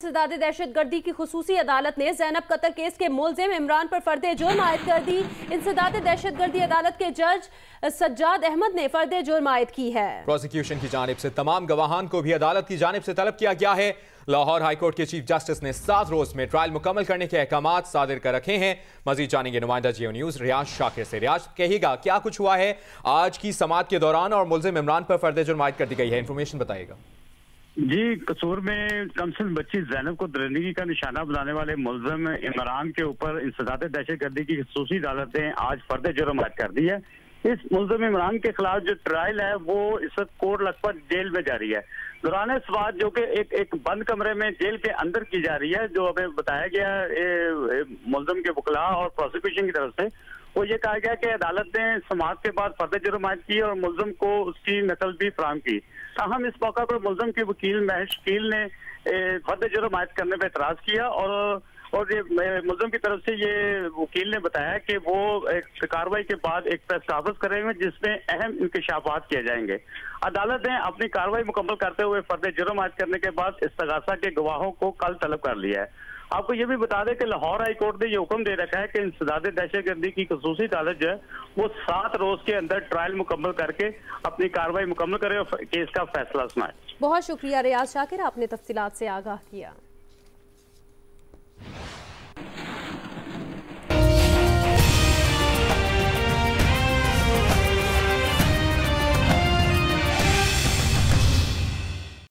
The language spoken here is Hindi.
सदाद दहशत गर्दी की खसूसी अदालत ने जैनब कतर केस के मुलजिम इमरान पर फर्द जुर्म आयद कर दी। इंसदाद दहशत गर्दी अदालत के जज सज्जाद अहमद ने फर्द जुर्म आयद की है। प्रोसिक्यूशन की जानब से तमाम गवाहान को भी अदालत की जानब से तलब किया गया है। लाहौर हाईकोर्ट के चीफ जस्टिस ने सात रोज में ट्रायल मुकम्मल करने के अहकाम सादिर कर रखे हैं। मजीद जानेंगे नुमाइंदा जियो न्यूज़, रियाज शाकिर से। रियाज कहेगा क्या कुछ हुआ है? आज की समात के दौरान और मुलजिम इमरान पर फर्द जुर्म आयद कर दी गई है। इन्फॉर्मेशन बताएगा जी, कसूर में कमसिन बच्ची जैनब को दरंदगी का निशाना बनाने वाले मुलजम इमरान के ऊपर इंसदाद दहशत गर्दी की खसूसी अदालत ने आज फर्द जुर्म आयद कर दी है। इस मुलजम इमरान के खिलाफ जो ट्रायल है, वो इस वक्त कोर्ट लखपत जेल में जारी है। दौरान स्वाद जो कि एक एक बंद कमरे में जेल के अंदर की जा रही है, जो हमें बताया गया मुलजम के बुकला और प्रोसिक्यूशन की तरफ़ से वो ये कहा गया कि अदालत ने समाज के बाद फर्द जुर्म आयद की और मुलजम को उसकी नकल भी फ्राहम की। ताहम इस मौका पर मुलजम के वकील महेश कील ने फर्द जुर्म आयद करने पर एतराज़ किया और और ये मुलजम की तरफ़ से ये वकील ने बताया कि वो एक कार्रवाई के बाद एक प्रेस कॉन्फ्रेंस करेंगे जिसमें अहम इंकशाफात किए जाएँगे। अदालत ने अपनी कार्रवाई मुकम्मल करते हुए फर्द जुर्म आयद करने के बाद इस्तगासा के गवाहों को कल तलब कर लिया है। आपको ये भी बता दें कि लाहौर हाई कोर्ट ने ये हुक्म दे रखा है कि इंसदाद दहशत गर्दी की खसूसी अदालत जो है, वो सात रोज के अंदर ट्रायल मुकम्मल करके अपनी कार्रवाई मुकम्मल करे और केस का फैसला सुनाए। बहुत शुक्रिया रियाज शाकिर, आपने तफसीत से आगाह किया।